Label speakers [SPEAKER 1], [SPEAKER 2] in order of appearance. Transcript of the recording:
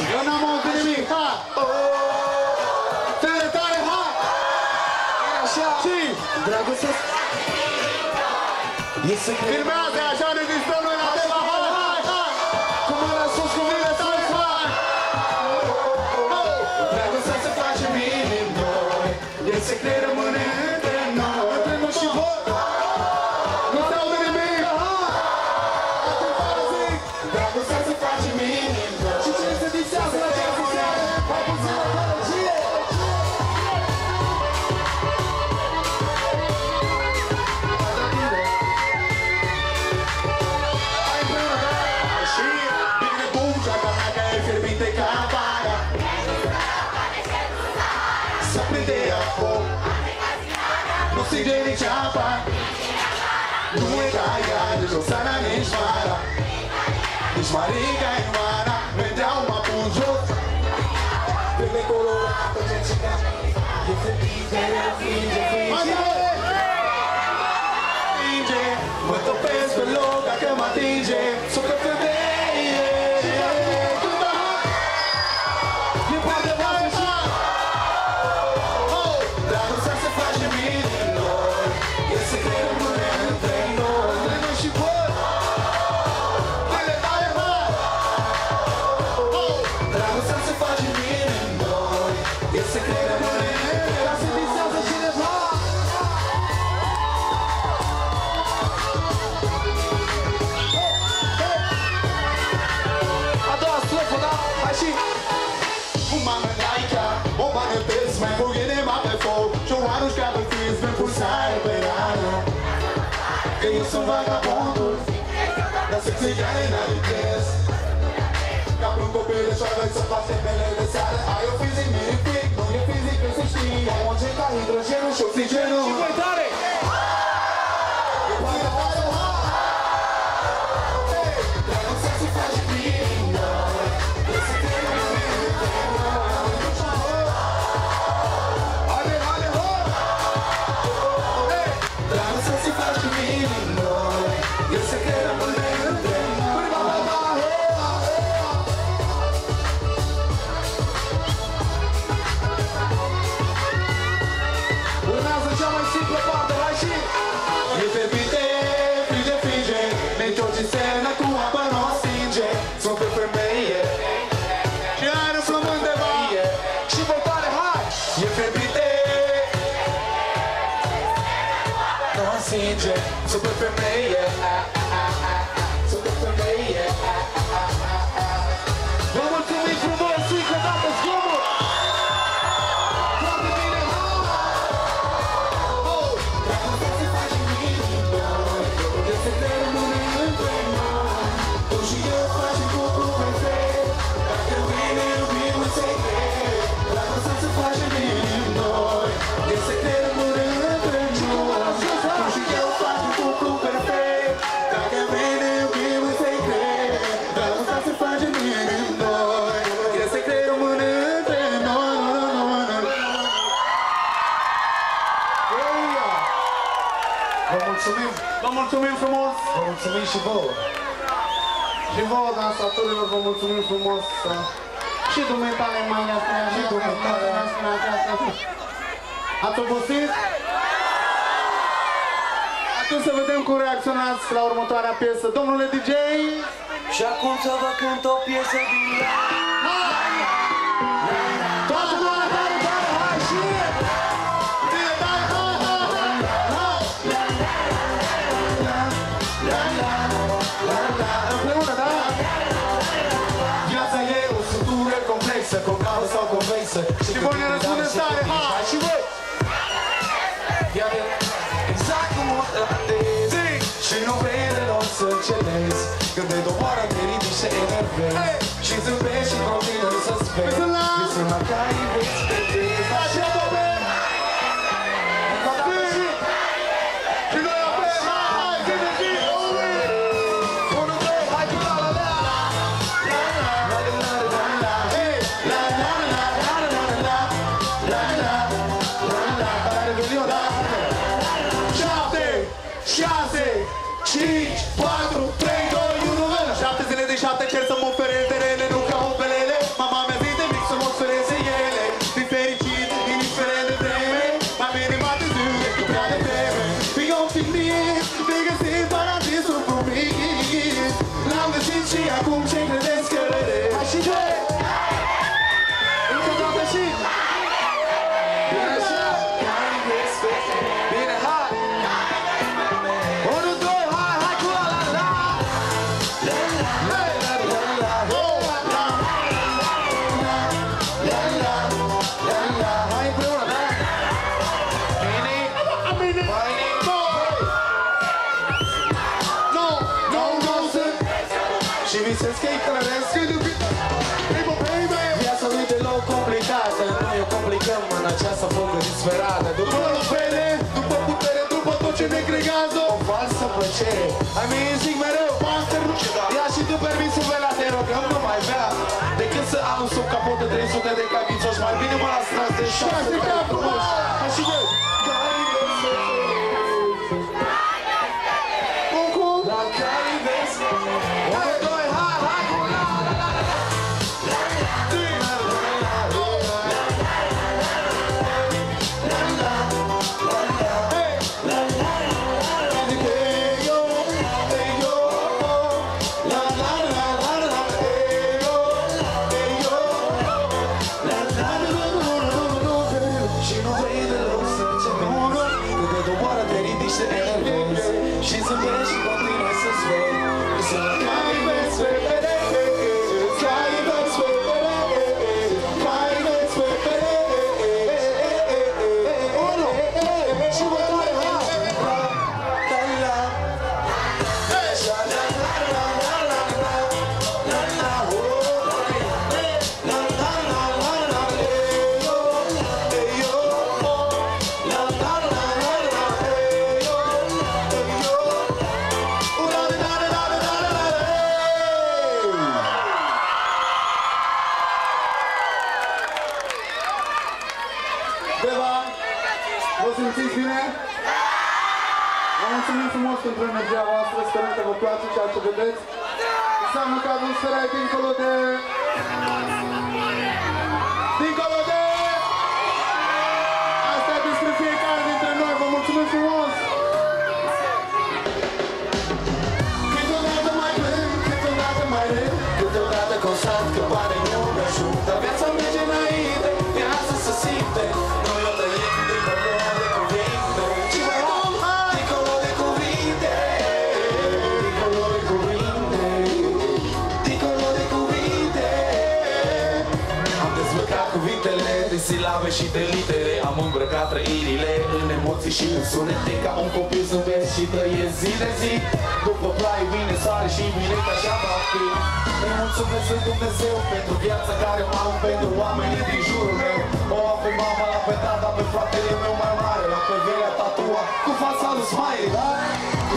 [SPEAKER 1] Yo
[SPEAKER 2] no more gonna be hot. Tare tare
[SPEAKER 1] hot.
[SPEAKER 2] Sì.
[SPEAKER 1] Drago
[SPEAKER 2] Firmate,
[SPEAKER 1] Pirapá
[SPEAKER 2] Nue
[SPEAKER 1] caia de Josana Nishmara, Nismariga e
[SPEAKER 2] Mara Vende alma punjosa Pele colorada, gente canta Eu
[SPEAKER 1] fui viver, eu fui viver Muito peso,
[SPEAKER 2] louca
[SPEAKER 1] que
[SPEAKER 2] me atinge Só que eu fui vagabundos La sexilla y narices Cabrón copilha, chora e só faz embelezada Aí eu fiz em mim, não ia física, insisti Aonde tá hidrogênio, show, oxigênio? so good for me,
[SPEAKER 1] yeah. mulțumim
[SPEAKER 2] și
[SPEAKER 1] vouă.
[SPEAKER 2] Și vouă, dansatorilor, vă mulțumim frumos. Da. Și dumitare mai asta,
[SPEAKER 1] și dumitare
[SPEAKER 2] Ați obosit? Atunci să vedem cum reacționați la următoarea piesă. Domnule DJ!
[SPEAKER 1] Și acum să vă cânt o piesă din ea.
[SPEAKER 2] Hai! Hai!
[SPEAKER 1] Să cu cavă sau cu veiță
[SPEAKER 2] Și voi ne răspunde tare,
[SPEAKER 1] ha, și voi. Iar exact cum o tratez. Și nu vrei deloc să celezi Când te doboară, te ridici și enervezi Și zâmbești și continuă să speri
[SPEAKER 2] păi
[SPEAKER 1] Visul la cai, vezi,
[SPEAKER 2] 5, 4, 3, 2, 1 7 zile de 7 cer să mă ofere de Nu ca opelele. Mama mea zi de mic să mă ofereze ele. Fii fericit, indiferent de vreme Mai bine mă târziu decât prea de vreme Fii confinit, vei găsi paradisul mic. L-am găsit și acum ce crezi? 300 de capițoși, mai bine mă la
[SPEAKER 1] strase 600 de frumos. pentru energia voastră, sperăm că vă place ceea ce vedeți. Înseamnă că ajunsarea e dincolo de
[SPEAKER 2] și de litere. Am îmbrăcat trăirile în emoții și în sunete. Ca un copil zâmbesc și trăiesc zi de zi. După plai vine soare și mine ca așa va fi Îi mulțumesc lui Dumnezeu pentru viața care o am Pentru oamenii din jurul meu. O am pe mama, la pe tata, pe fratele meu mai mare La pe velea tatua, cu fața lui Smiley. Da? Cu